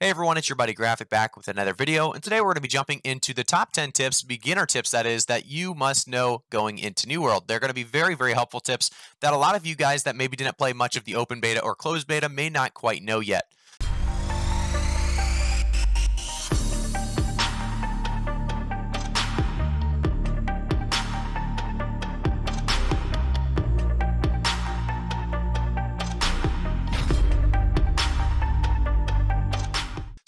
Hey everyone, it's your buddy Graphic back with another video, and today we're going to be jumping into the top 10 tips, beginner tips that is, that you must know going into New World. They're going to be very, very helpful tips that a lot of you guys that maybe didn't play much of the open beta or closed beta may not quite know yet.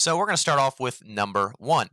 So we're going to start off with number one.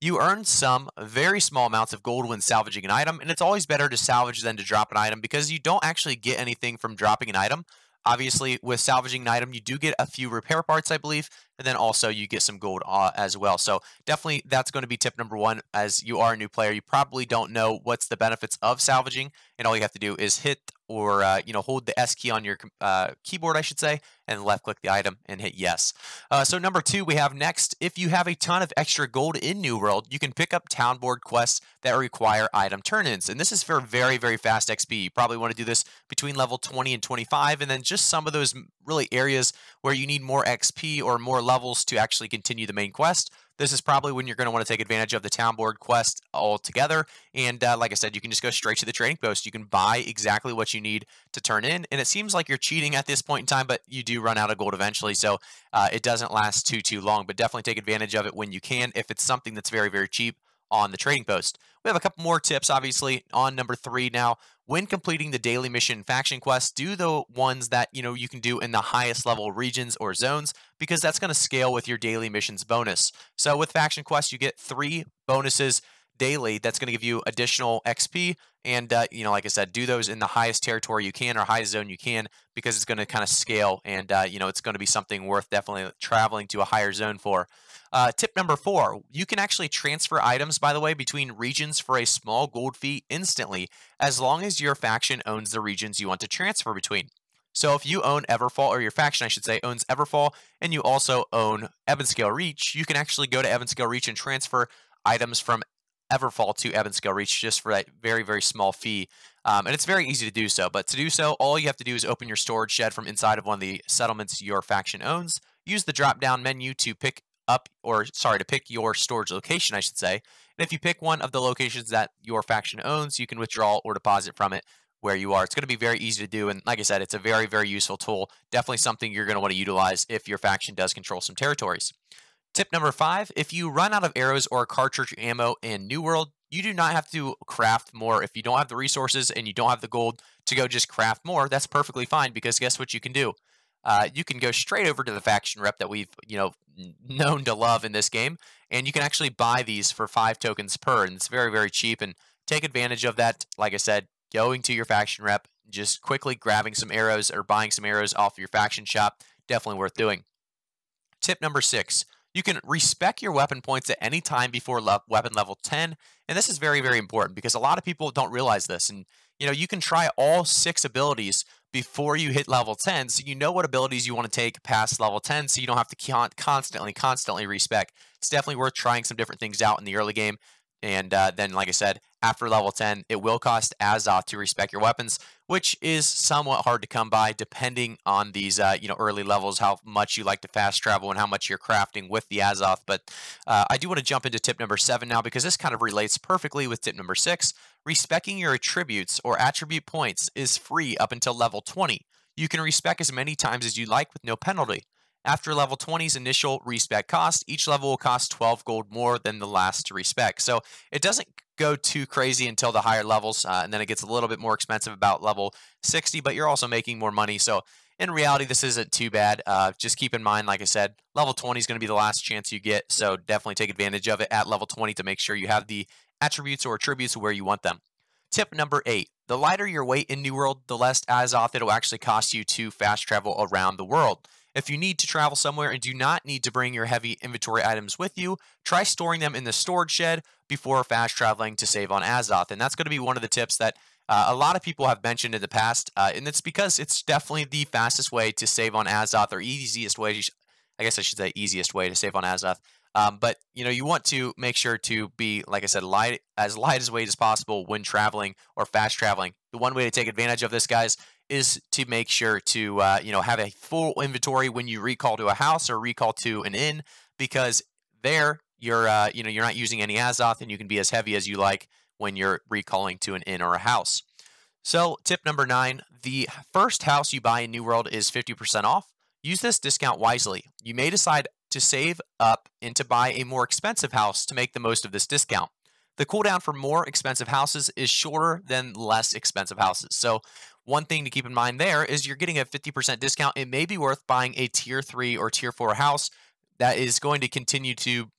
You earn some very small amounts of gold when salvaging an item, and it's always better to salvage than to drop an item because you don't actually get anything from dropping an item. Obviously, with salvaging an item, you do get a few repair parts, I believe, and then also you get some gold uh, as well. So definitely that's going to be tip number one. As you are a new player, you probably don't know what's the benefits of salvaging, and all you have to do is hit or uh, you know hold the S key on your uh, keyboard, I should say, and left click the item and hit yes. Uh, so number two, we have next. If you have a ton of extra gold in New World, you can pick up town board quests that require item turn-ins, and this is for very very fast XP. You probably want to do this between level 20 and 25, and then just some of those really areas where you need more XP or more levels to actually continue the main quest. This is probably when you're going to want to take advantage of the town board quest altogether. And uh, like I said, you can just go straight to the trading post. You can buy exactly what you need to turn in. And it seems like you're cheating at this point in time, but you do run out of gold eventually. So uh, it doesn't last too, too long. But definitely take advantage of it when you can if it's something that's very, very cheap on the trading post. We have a couple more tips, obviously, on number three now when completing the daily mission faction quests, do the ones that you know you can do in the highest level regions or zones because that's going to scale with your daily missions bonus. So with faction quests, you get three bonuses daily that's going to give you additional XP. And, uh, you know, like I said, do those in the highest territory you can or highest zone you can because it's going to kind of scale and, uh, you know, it's going to be something worth definitely traveling to a higher zone for. Uh, tip number four, you can actually transfer items, by the way, between regions for a small gold fee instantly as long as your faction owns the regions you want to transfer between. So if you own Everfall, or your faction, I should say, owns Everfall, and you also own Ebonscale Reach, you can actually go to Ebonscale Reach and transfer items from Everfall to Ebonscale Reach just for that very, very small fee. Um, and it's very easy to do so. But to do so, all you have to do is open your storage shed from inside of one of the settlements your faction owns. Use the drop down menu to pick up, or sorry, to pick your storage location, I should say. And if you pick one of the locations that your faction owns, you can withdraw or deposit from it where you are. It's going to be very easy to do. And like I said, it's a very, very useful tool. Definitely something you're going to want to utilize if your faction does control some territories. Tip number five, if you run out of arrows or cartridge ammo in New World, you do not have to craft more. If you don't have the resources and you don't have the gold to go just craft more, that's perfectly fine because guess what you can do? Uh, you can go straight over to the faction rep that we've you know known to love in this game, and you can actually buy these for five tokens per, and it's very very cheap. And take advantage of that. Like I said, going to your faction rep, just quickly grabbing some arrows or buying some arrows off your faction shop, definitely worth doing. Tip number six you can respec your weapon points at any time before le weapon level 10, and this is very, very important because a lot of people don't realize this. And you know, you can try all six abilities before you hit level 10, so you know what abilities you want to take past level 10, so you don't have to constantly, constantly respec. It's definitely worth trying some different things out in the early game. And uh, then, like I said, after level 10, it will cost Azoth to respec your weapons, which is somewhat hard to come by depending on these uh, you know early levels, how much you like to fast travel and how much you're crafting with the Azoth. But uh, I do want to jump into tip number seven now because this kind of relates perfectly with tip number six. Respecing your attributes or attribute points is free up until level 20. You can respec as many times as you like with no penalty. After level 20's initial respec cost, each level will cost 12 gold more than the last to respec. So it doesn't go too crazy until the higher levels, uh, and then it gets a little bit more expensive about level 60, but you're also making more money. So in reality, this isn't too bad. Uh, just keep in mind, like I said, level 20 is going to be the last chance you get, so definitely take advantage of it at level 20 to make sure you have the attributes or attributes where you want them. Tip number eight, the lighter your weight in New World, the less Azoth it'll actually cost you to fast travel around the world. If you need to travel somewhere and do not need to bring your heavy inventory items with you, try storing them in the storage shed before fast traveling to save on Azoth. And that's going to be one of the tips that uh, a lot of people have mentioned in the past, uh, and it's because it's definitely the fastest way to save on Azoth, or easiest way. I guess I should say easiest way to save on Azoth. Um, but you know, you want to make sure to be, like I said, light as light as weight as possible when traveling or fast traveling. The one way to take advantage of this, guys, is to make sure to uh, you know have a full inventory when you recall to a house or recall to an inn because there you're uh, you know you're not using any Azoth and you can be as heavy as you like when you're recalling to an inn or a house. So tip number nine: the first house you buy in New World is 50% off. Use this discount wisely. You may decide to save up and to buy a more expensive house to make the most of this discount. The cooldown for more expensive houses is shorter than less expensive houses. So one thing to keep in mind there is you're getting a 50% discount. It may be worth buying a tier three or tier four house that is going to continue to,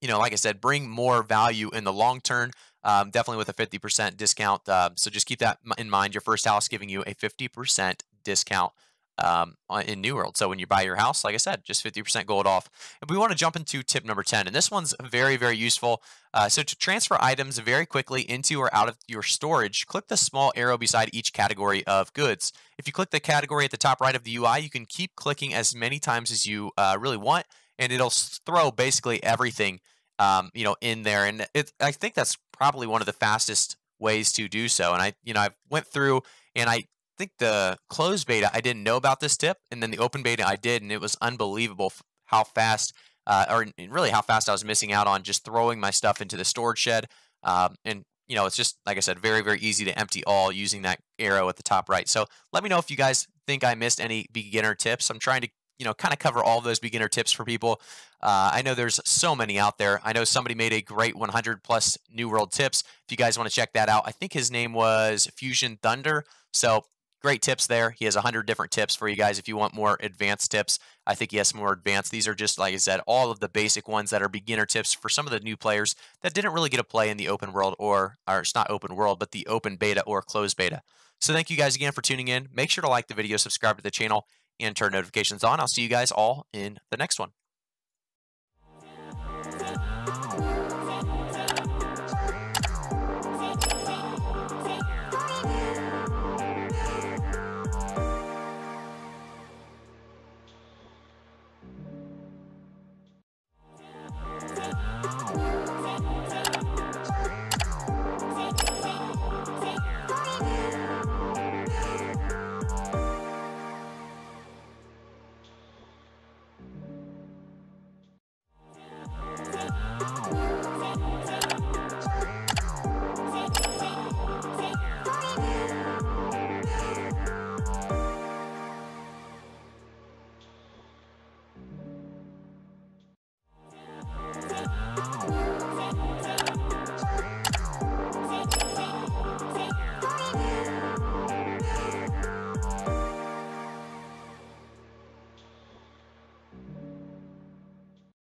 you know, like I said, bring more value in the long term. Um, definitely with a 50% discount. Uh, so just keep that in mind. Your first house giving you a 50% discount um, in New World. So when you buy your house, like I said, just 50% gold off. And we want to jump into tip number 10, and this one's very, very useful. Uh, so to transfer items very quickly into or out of your storage, click the small arrow beside each category of goods. If you click the category at the top right of the UI, you can keep clicking as many times as you uh, really want, and it'll throw basically everything um, you know in there. And it, I think that's probably one of the fastest ways to do so. And I, you know, I went through and I think the closed beta I didn't know about this tip, and then the open beta I did, and it was unbelievable how fast, uh, or really how fast I was missing out on just throwing my stuff into the storage shed. Um, and you know, it's just like I said, very very easy to empty all using that arrow at the top right. So let me know if you guys think I missed any beginner tips. I'm trying to you know kind of cover all those beginner tips for people. Uh, I know there's so many out there. I know somebody made a great 100 plus New World tips. If you guys want to check that out, I think his name was Fusion Thunder. So great tips there. He has 100 different tips for you guys if you want more advanced tips. I think he has more advanced. These are just, like I said, all of the basic ones that are beginner tips for some of the new players that didn't really get a play in the open world or, or it's not open world, but the open beta or closed beta. So thank you guys again for tuning in. Make sure to like the video, subscribe to the channel, and turn notifications on. I'll see you guys all in the next one.